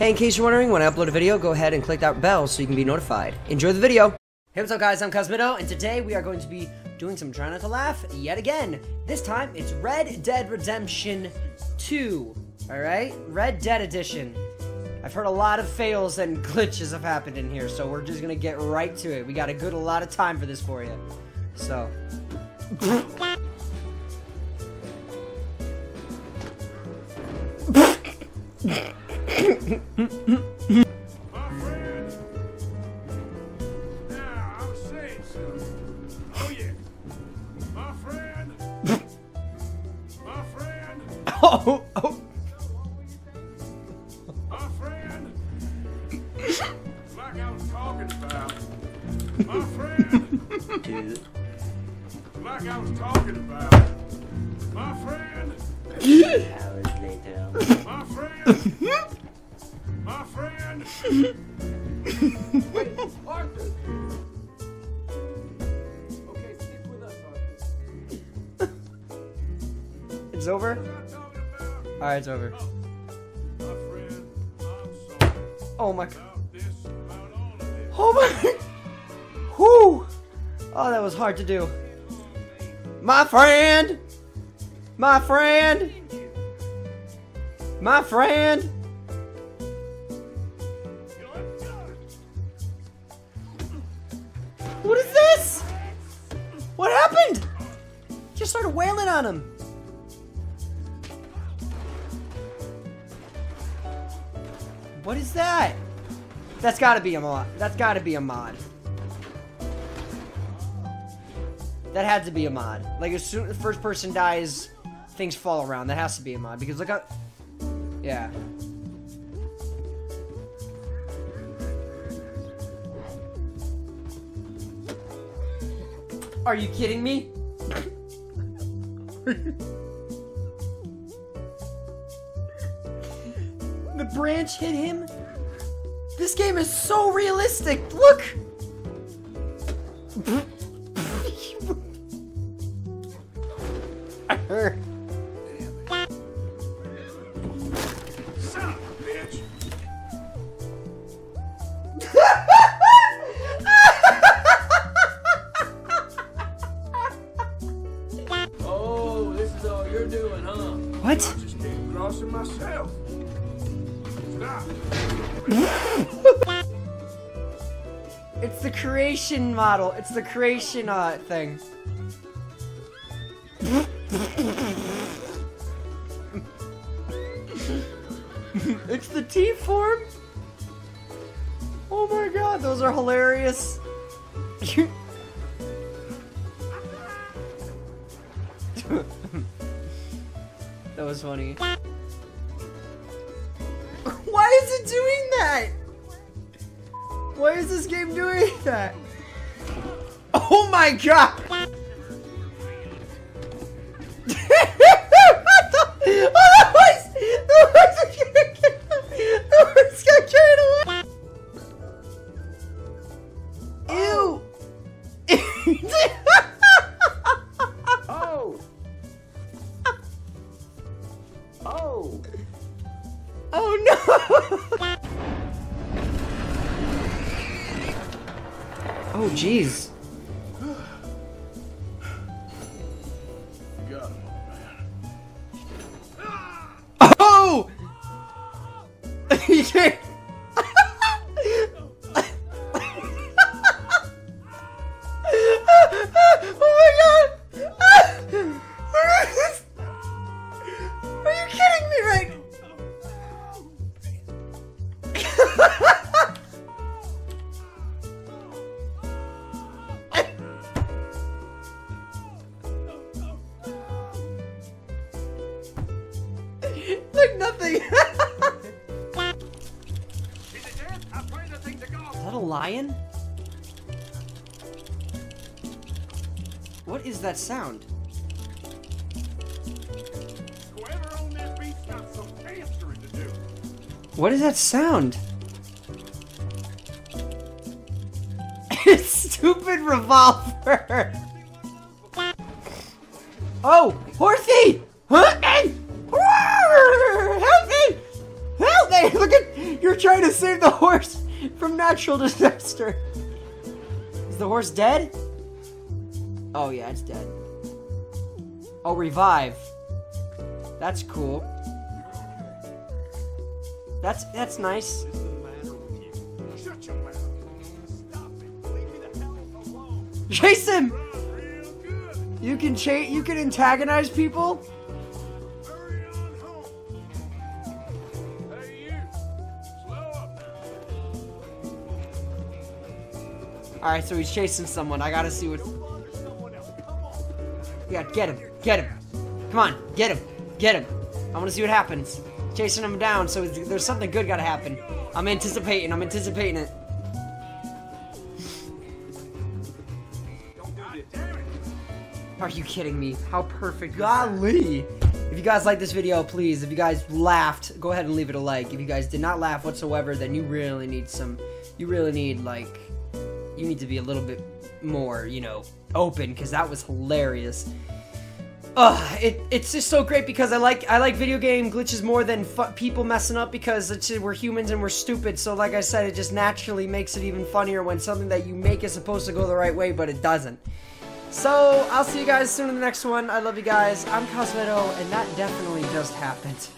Hey, in case you're wondering, when I upload a video, go ahead and click that bell so you can be notified. Enjoy the video! Hey, what's up guys, I'm Cosmitto, and today we are going to be doing some Try Not to Laugh yet again. This time, it's Red Dead Redemption 2, alright? Red Dead Edition. I've heard a lot of fails and glitches have happened in here, so we're just gonna get right to it. We got a good a lot of time for this for you. So... My friend. Now, I was saying. Oh, yeah. My friend. My friend. oh, oh. My friend. Like I was talking about. My friend. Like I was talking about. My friend. Hours later. My friend. My friend. Wait, Arthur. Okay, stick with us, Arthur. It's over? What I'm talking about. Alright, it's over. Oh, my friend, Oh my... about this, about all of this. Oh my... Whew! Oh, that was hard to do. My friend! My friend! My friend! On him. What is that? That's gotta be a mod. That's gotta be a mod. That had to be a mod. Like as soon as the first person dies, things fall around. That has to be a mod because look up. Yeah. Are you kidding me? The branch hit him? This game is so realistic. Look. Son of what? Just came crossing myself. It's the creation model. It's the creation uh thing. it's the T form. Oh my god, those are hilarious. that was funny. Why is it doing that? Why is this game doing that? Oh my god! oh! Jeez. Lion? What is that sound? Whoever owned this beast's got some answering to do. What is that sound? It's stupid revolver. Oh, Horsey! Me! Help me! Help me! Look at You're trying to save the horse from natural disaster. Is the horse dead? Oh yeah, it's dead. Oh, revive. That's cool. That's that's nice. Chase him. You can cha- You can antagonize people. All right, so he's chasing someone. I gotta see what. Bother someone else. Come on. Yeah, get him. Get him. Come on, get him. Get him. I want to see what happens. Chasing him down, so there's something good gotta happen. I'm anticipating. I'm anticipating it. Are you kidding me? How perfect. Golly. If you guys like this video, please, if you guys laughed, go ahead and leave it a like. If you guys did not laugh whatsoever, then you really need some, you really need, like, you need to be a little bit more, you know, open, because that was hilarious. Ugh, it, it's just so great because I like I like video game glitches more than people messing up because it's, we're humans and we're stupid. So like I said, it just naturally makes it even funnier when something that you make is supposed to go the right way, but it doesn't. So I'll see you guys soon in the next one. I love you guys. I'm Cosmitto, and that definitely just happened.